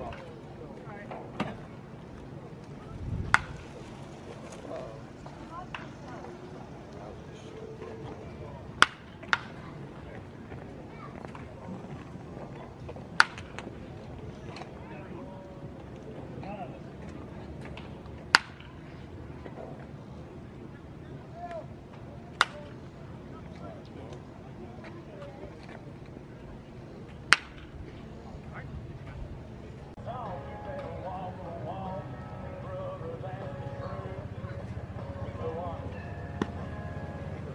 So